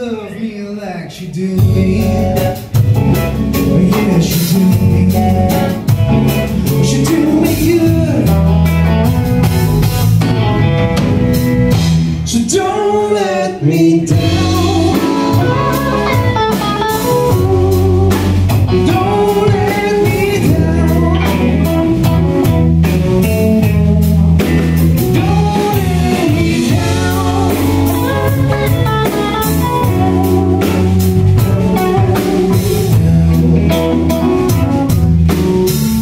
love me like she do me. you.